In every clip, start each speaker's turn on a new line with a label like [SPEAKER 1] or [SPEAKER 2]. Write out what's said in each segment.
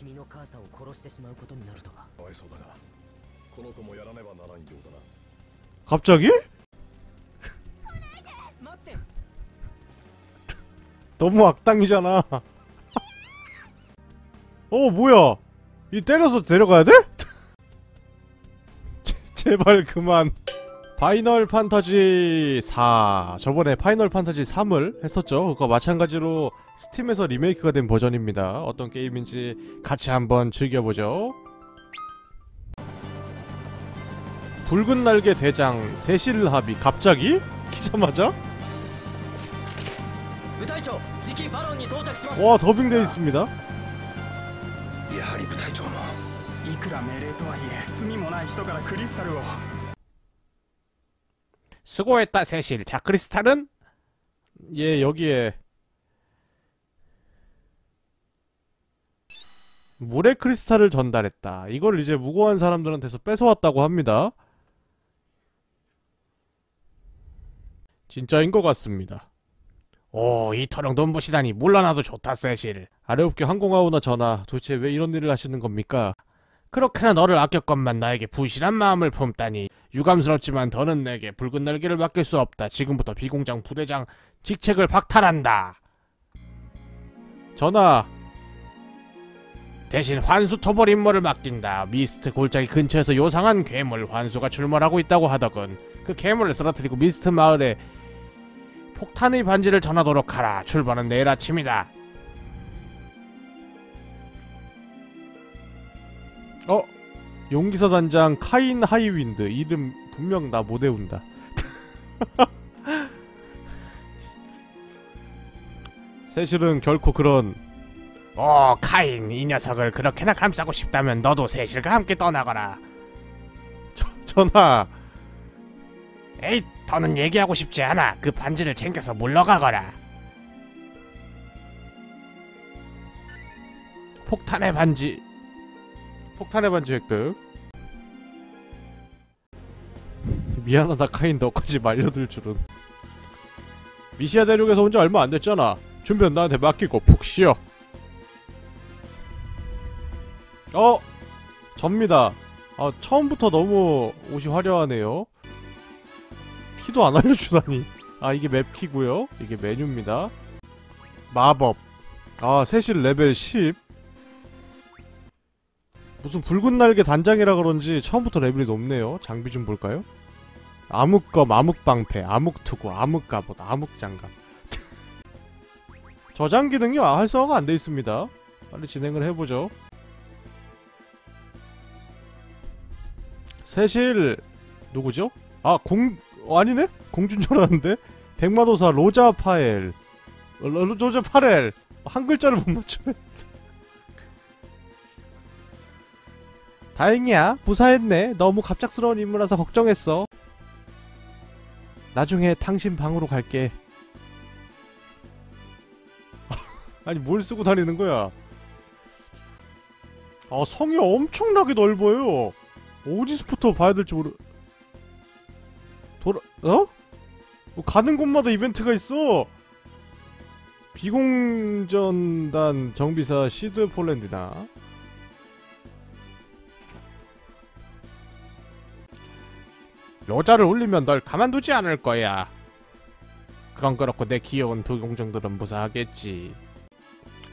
[SPEAKER 1] 君の母さんを殺してしまうことになるとは
[SPEAKER 2] かわいそうだがこの子もやらねばならんようだな
[SPEAKER 3] 갑자기?
[SPEAKER 1] 待って
[SPEAKER 3] 너무 악당이잖아. 어, 뭐야? 이 때려서 데려가야 돼? 제발 그만. 파이널 판타지 4. 저번에 파이널 판타지 3을 했었죠. 그거 마찬가지로 스팀에서 리메이크가 된 버전입니다. 어떤 게임인지 같이 한번 즐겨보죠. 붉은 날개 대장 세실합이 갑자기? 키자마자?
[SPEAKER 1] 部隊長次期バロンに到着します
[SPEAKER 3] 와 더빙되어 있습니다.
[SPEAKER 2] やはり部隊長も
[SPEAKER 4] いくら命令とはいえ罪もない人からクリスタルを
[SPEAKER 3] 수고했다 세실. 자 크리스탈은 예 여기에 물의 크리스탈을 전달했다. 이걸 이제 무고한 사람들한테서 뺏어왔다고 합니다. 진짜인 것 같습니다. 오, 이 터령 눈부시다니 물러나도 좋다, 세실. 아래옵게 항공하오나 전하, 도대체 왜 이런 일을 하시는 겁니까? 그렇게나 너를 아꼈건만 나에게 부실한 마음을 품다니 유감스럽지만 더는 내게 붉은 날개를 맡길 수 없다. 지금부터 비공장 부대장 직책을 박탈한다. 전하, 대신 환수 토벌 임무를 맡긴다. 미스트 골짜기 근처에서 요상한 괴물 환수가 출몰하고 있다고 하더군. 그 괴물을 쓰러뜨리고 미스트 마을에 폭탄의 반지를 전하도록 하라. 출발은 내일 아침이다. 어? 용기사 단장 카인 하이윈드 이름 분명 나 못 외운다. 세실은 결코 그런 어 카인 이 녀석을 그렇게나 감싸고 싶다면 너도 세실과 함께 떠나거라. 저, 전하 에이 더는 얘기하고 싶지 않아. 그 반지를 챙겨서 물러가거라. 폭탄의 반지 폭탄의 반지 획득. 미안하다 카인. 너까지 말려들 줄은. 미시아 대륙에서 온 지 얼마 안 됐잖아. 준비는 나한테 맡기고 푹 쉬어. 어? 접니다. 아 처음부터 너무 옷이 화려하네요. 키도 안 알려주다니. 아 이게 map 키고요. 이게 메뉴입니다. 마법. 아 세실 레벨 10 무슨 붉은 날개 단장이라 그런지 처음부터 레벨이 높네요. 장비 좀 볼까요? 암흑검, 암흑방패, 암흑투구, 암흑갑옷, 암흑장갑. 저장 기능이 활성화가 안 돼 있습니다. 빨리 진행을 해보죠. 세실 누구죠? 아 공... 어, 아니네? 공준 줄 알았는데? 백마도사 로자 파엘 로, 로자 파렐 한 글자를 못 맞추네 다행이야. 무사했네. 너무 갑작스러운 임무라서 걱정했어. 나중에 당신 방으로 갈게. 아니 뭘 쓰고 다니는 거야? 아 성이 엄청나게 넓어요. 어디서부터 봐야 될지 모르. 돌아 어? 뭐 가는 곳마다 이벤트가 있어. 비공전단 정비사 시드 폴랜드나 로자를 울리면 널 가만두지 않을 거야. 그건 그렇고 내 귀여운 두 공정들은 무사하겠지.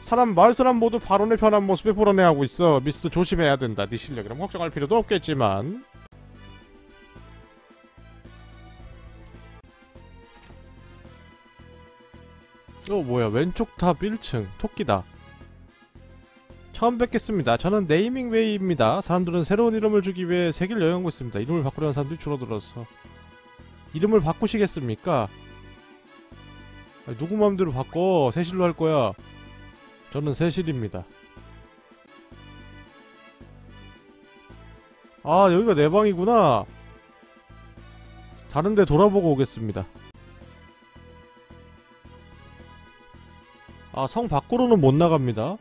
[SPEAKER 3] 사람 마을 사람 모두 발언의 편한 모습에 불어내하고 있어. 미스트 조심해야 된다. 네 실력이랑 걱정할 필요도 없겠지만. 어 뭐야 왼쪽 탑 1층 토끼다. 처음 뵙겠습니다. 저는 네이밍웨이입니다. 사람들은 새로운 이름을 주기 위해 세계를 여행하고 있습니다. 이름을 바꾸려는 사람들이 줄어들어서 이름을 바꾸시겠습니까? 누구 마음대로 바꿔 세실로 할 거야. 저는 세실입니다. 아 여기가 내 방이구나. 다른데 돌아보고 오겠습니다. 아 성 밖으로는 못 나갑니다.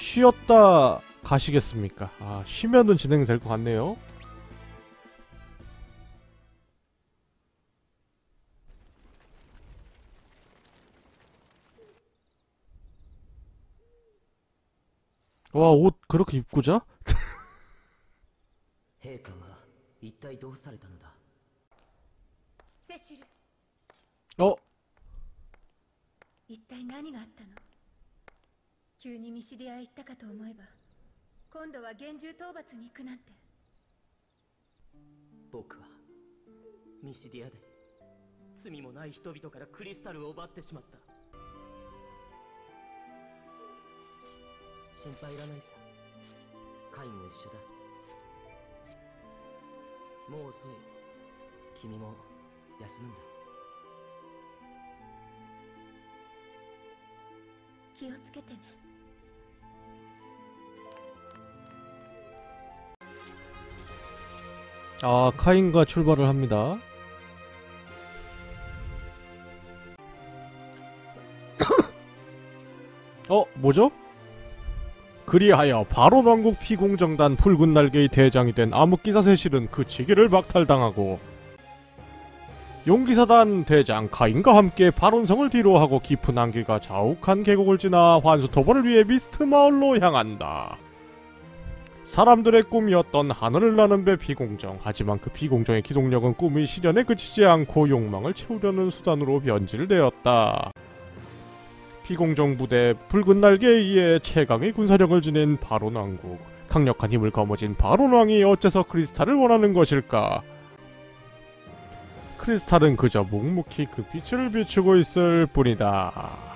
[SPEAKER 3] 쉬었다 가시겠습니까? 아 쉬면은 진행될 것 같네요 와 옷 그렇게 입고 자? 어?
[SPEAKER 5] 急にミシディアへ行ったかと思えば今度は厳重討伐に行くなんて。
[SPEAKER 1] 僕はミシディアで罪もない人々からクリスタルを奪ってしまった。心配いらないさ。カインも一緒だ。もう遅い。君も休むんだ。
[SPEAKER 5] 気をつけてね
[SPEAKER 3] 아 카인과 출발을 합니다 어 뭐죠? 그리하여 바로 왕국 피공정단 붉은 날개의 대장이 된 암흑기사 세실은 그 치기를 박탈당하고 용기사단 대장 카인과 함께 바론성을 뒤로하고 깊은 안개가 자욱한 계곡을 지나 환수토벌을 위해 미스트 마을로 향한다. 사람들의 꿈이었던 하늘을 나는 배 비공정. 하지만 그 비공정의 기동력은 꿈의 실현에 그치지 않고 욕망을 채우려는 수단으로 변질을 되었다. 비공정 부대 붉은 날개에 의해 최강의 군사력을 지닌 바론 왕국. 강력한 힘을 거머쥔 바론 왕이 어째서 크리스탈을 원하는 것일까? 크리스탈은 그저 묵묵히 그 빛을 비추고 있을 뿐이다.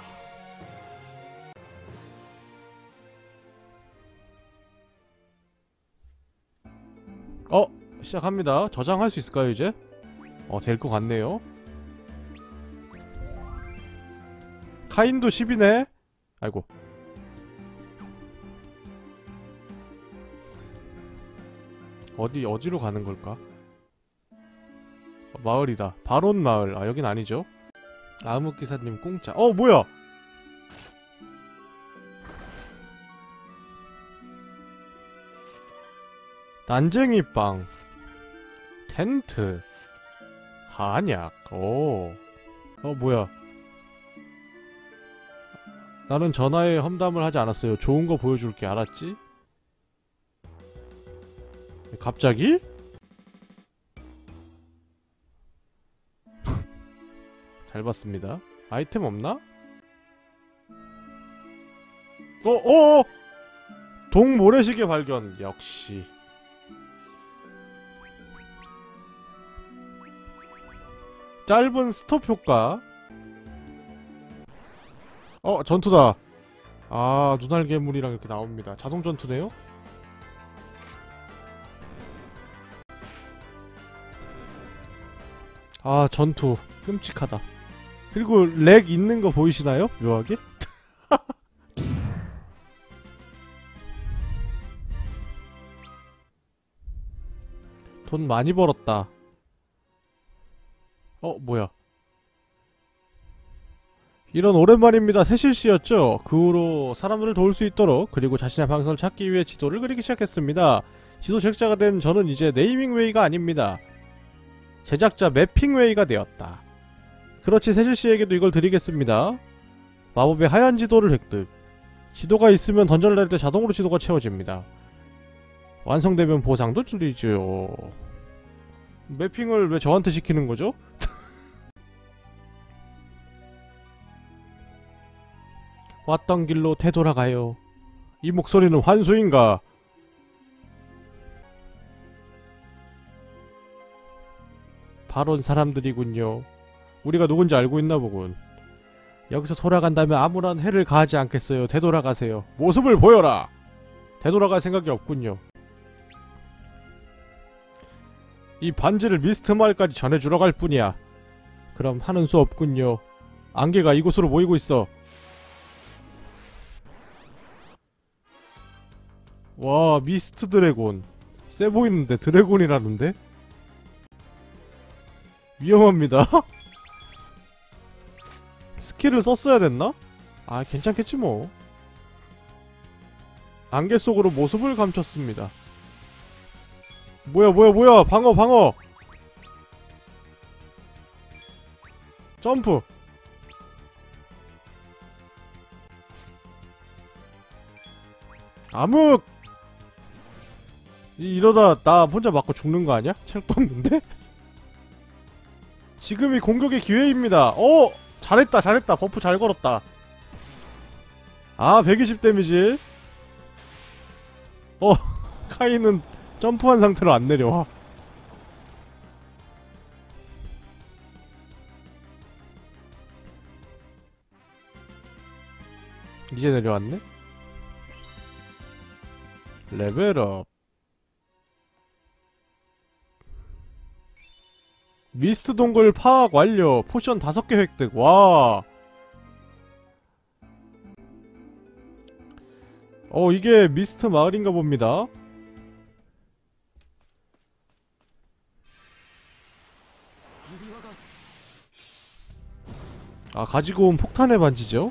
[SPEAKER 3] 어 시작합니다. 저장할 수 있을까요 이제? 어 될 것 같네요. 카인도 10이네. 아이고. 어디 어디로 가는 걸까? 어, 마을이다. 바론 마을. 아 여긴 아니죠? 암흑 기사님 공짜. 어 뭐야? 난쟁이 빵, 텐트, 한약. 오. 어 뭐야? 나는 전화에 험담을 하지 않았어요. 좋은 거 보여줄게. 알았지? 갑자기? 잘 봤습니다. 아이템 없나? 어, 어! 어! 동 모래시계 발견. 역시. 짧은 스톱 효과. 어, 전투다. 아, 눈알 괴물이랑 이렇게 나옵니다. 자동 전투네요? 아, 전투. 끔찍하다. 그리고 렉 있는 거 보이시나요? 묘하게? 돈 많이 벌었다. 어, 뭐야. 이런 오랜만입니다. 세실씨였죠? 그 후로 사람들을 도울 수 있도록 그리고 자신의 방송을 찾기 위해 지도를 그리기 시작했습니다. 지도 제작자가 된 저는 이제 네이밍웨이가 아닙니다. 제작자 매핑웨이가 되었다. 그렇지 세실씨에게도 이걸 드리겠습니다. 마법의 하얀 지도를 획득. 지도가 있으면 던전을 낼 때 자동으로 지도가 채워집니다. 완성되면 보상도 줄이죠. 매핑을 왜 저한테 시키는 거죠? 왔던 길로 되돌아가요. 이 목소리는 환수인가? 바론 사람들이군요. 우리가 누군지 알고 있나 보군. 여기서 돌아간다면 아무런 해를 가하지 않겠어요. 되돌아가세요. 모습을 보여라! 되돌아갈 생각이 없군요. 이 반지를 미스트 마을까지 전해주러 갈 뿐이야. 그럼 하는 수 없군요. 안개가 이곳으로 모이고 있어. 와 Mist Dragon. 세 보이는데 dragon이라는데? 위험합니다. skill을 썼어야 됐나? 아 괜찮겠지 뭐. 안개 속으로 모습을 감췄습니다. 뭐야 뭐야 뭐야! 방어 방어! 점프! 암흑! 이- 이러다 나 혼자 맞고 죽는 거 아니야? 체력도 없는데? 지금이 공격의 기회입니다. 어! 잘했다, 잘했다. buff 잘 걸었다. 아, 120 데미지. 어, 카인은 점프한 상태로 안 내려와. 이제 내려왔네? 레벨업 미스트 동굴 파악 완료 포션 5개 획득 와 어, 이게 미스트 마을인가 봅니다. 아, 가지고 온 폭탄의 반지죠?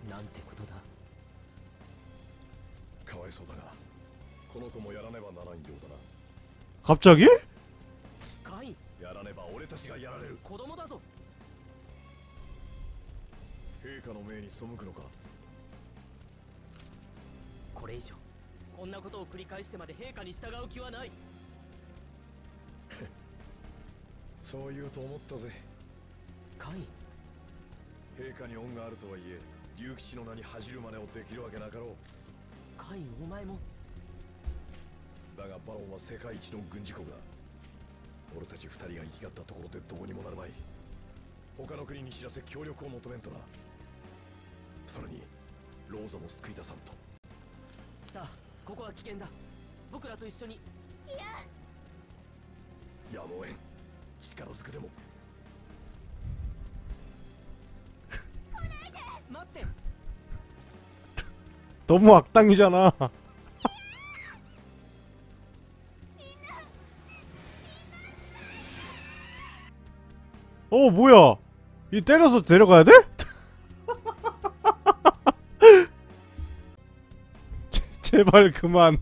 [SPEAKER 5] あなたたちがお母さんのドラゴンを
[SPEAKER 1] すまないまさか君の母さんを殺してしまうことになるとは
[SPEAKER 2] 陛下はこの村の召喚師を全滅させるために俺たちを
[SPEAKER 1] なんてことだ
[SPEAKER 2] かわいそうだがこの子もやらねばならんようだな
[SPEAKER 3] 갑자기?
[SPEAKER 1] カイン
[SPEAKER 2] やらねば俺たちがやられる
[SPEAKER 1] 子供だぞ
[SPEAKER 2] 陛下の命に背くのか
[SPEAKER 1] これ以上こんなことを繰り返してまで陛下に従う気はない
[SPEAKER 2] そう言うと思ったぜ
[SPEAKER 1] カイン
[SPEAKER 2] 陛下に恩があるとはいえ 竜騎士の名に恥じる真似をできるわけなかろう。
[SPEAKER 1] カインお前も。
[SPEAKER 2] だがバロンは世界一の軍事国だ。俺たち二人が行きがったところでどうにもなるまい。他の国に知らせ協力を求めんとな。それにローザも救い出さんと。
[SPEAKER 1] さあここは危険だ。僕らと一緒に。
[SPEAKER 2] や。むをえん。力ずくでも。
[SPEAKER 1] 待って
[SPEAKER 3] 너무 악당이잖아. 어, 뭐야? 이 때려서 데려가야 돼? 제- 제발 그만.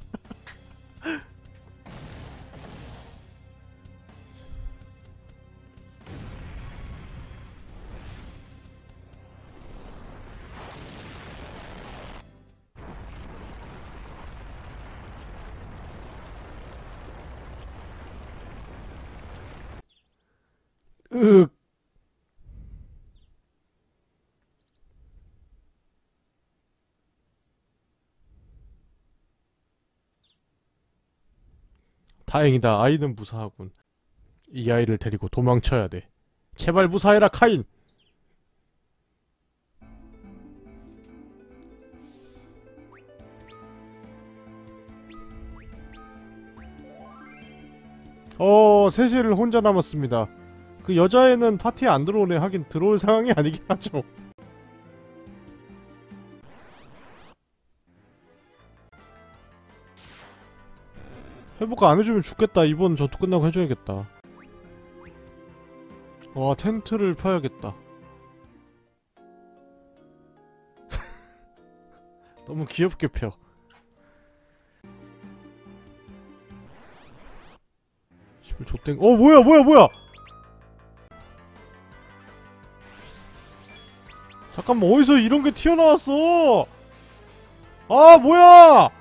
[SPEAKER 3] 다행이다. 아이는 무사하군. 이 아이를 데리고 도망쳐야 돼. 제발 무사해라, 카인. 어, 세시를 혼자 남았습니다. 그 여자애는 파티에 안 들어오네. 하긴 들어올 상황이 아니긴 하죠. 회복 안 해주면 죽겠다. 이번 전투 끝나고 해줘야겠다. 와, 텐트를 펴야겠다. 너무 귀엽게 펴. 씨발 좆땡. 어, 뭐야, 뭐야, 뭐야! 잠깐만, 어디서 이런 게 튀어나왔어! 아, 뭐야!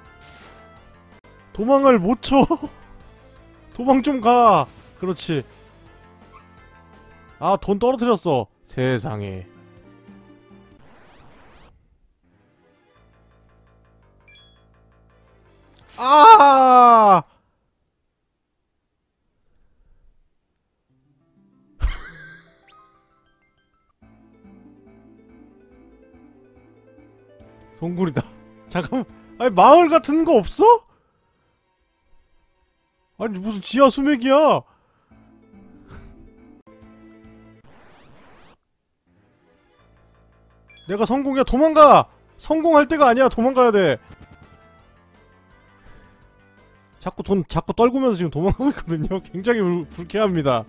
[SPEAKER 3] 도망을 못 쳐. 도망 좀 가. 그렇지. 아, 돈 떨어뜨렸어. 세상에. 아! 동굴이다. 잠깐만. 아니, 마을 같은 거 없어? 아니 무슨 지하 수맥이야? 내가 성공이야 도망가! 성공할 때가 아니야 도망가야 돼. 자꾸 돈 자꾸 떨구면서 지금 도망가고 있거든요. 굉장히 불, 불쾌합니다.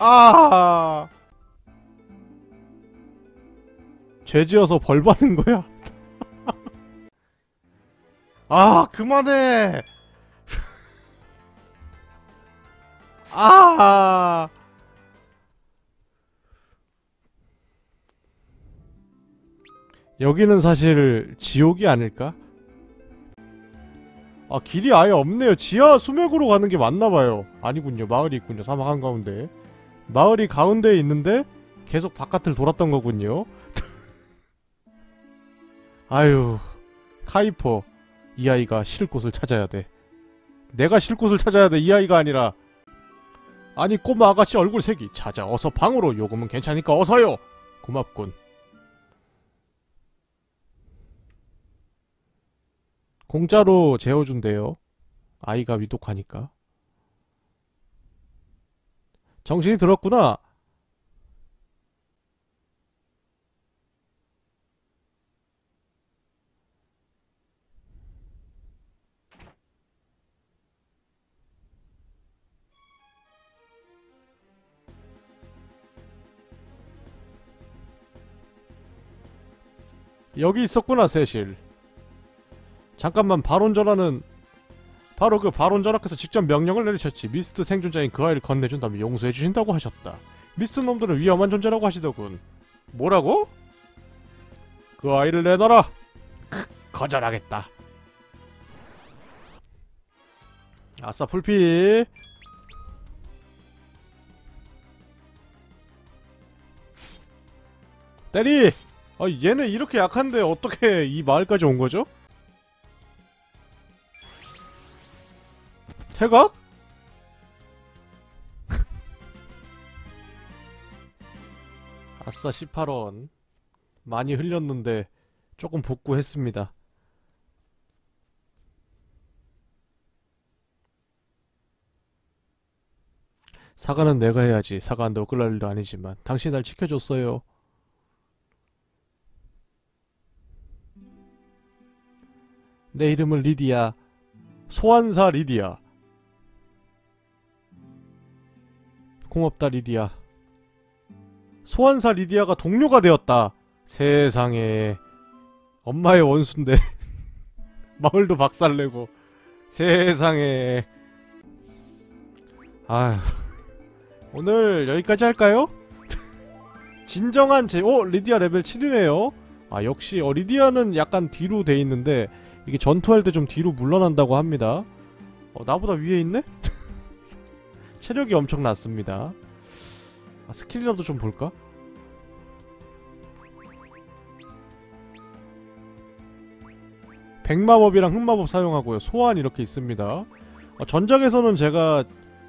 [SPEAKER 3] 아. 죄지어서 벌 받는 거야. 아, 그만해. 아. 여기는 사실 지옥이 아닐까? 아 길이 아예 없네요. 지하 수맥으로 가는 게 맞나봐요. 아니군요. 마을이 있군요. 사막 한가운데. 마을이 가운데에 있는데 계속 바깥을 돌았던 거군요. 아유 카이퍼 이 아이가 쉴 곳을 찾아야 돼 내가 쉴 곳을 찾아야 돼 이 아이가 아니라 아니 꼬마 아가씨 얼굴 색이 찾아 어서 방으로 요금은 괜찮으니까 어서요 고맙군 공짜로 재워준대요. 아이가 위독하니까. 정신이 들었구나. 여기 있었구나, 세실. 잠깐만 발언전하는 바로 그 발언전하께서 직접 명령을 내리셨지. 미스트 생존자인 그 아이를 건네준 다음에 용서해 주신다고 하셨다. 미스트 놈들은 위험한 존재라고 하시더군. 뭐라고? 그 아이를 내놔라. 크, 거절하겠다. 아싸 풀피. 때리 아 얘네 이렇게 약한데 어떻게 이 마을까지 온 거죠? 태각? 아싸 18원. 많이 흘렸는데 조금 복구했습니다. 사과는 내가 해야지. 사과한데 엇갈날 일도 아니지만. 당신이 날 지켜줬어요 내 이름은 리디야 소환사 리디야 고맙다 리디아. 소환사 리디아가 동료가 되었다. 세상에. 엄마의 원수인데. 마을도 박살내고. 세상에. 아휴. 오늘 여기까지 할까요? 진정한 제.. 어? 리디아 레벨 7이네요. 아 역시 어 리디아는 약간 뒤로 돼 있는데 이게 전투할 때 좀 뒤로 물러난다고 합니다 어 나보다 위에 있네? 체력이 엄청 낮습니다. 아, skill이라도 좀 볼까? 백마법이랑 흑마법 사용하고요. 소환 이렇게 있습니다. 어, 전작에서는 제가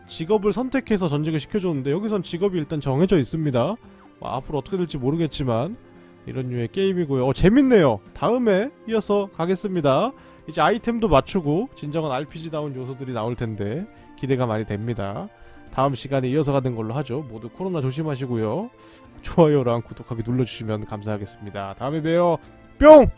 [SPEAKER 3] 직업을 선택해서 전직을 시켜줬는데 여기선 직업이 일단 정해져 있습니다. 어, 앞으로 어떻게 될지 모르겠지만 이런 류의 게임이고요. 어, 재밌네요. 다음에 이어서 가겠습니다. 이제 아이템도 맞추고 진정한 RPG다운 요소들이 나올 텐데 기대가 많이 됩니다. 다음 시간에 이어서 가는 걸로 하죠. 모두 코로나 조심하시고요. 좋아요랑 구독하기 눌러주시면 감사하겠습니다. 다음에 봬요. 뿅!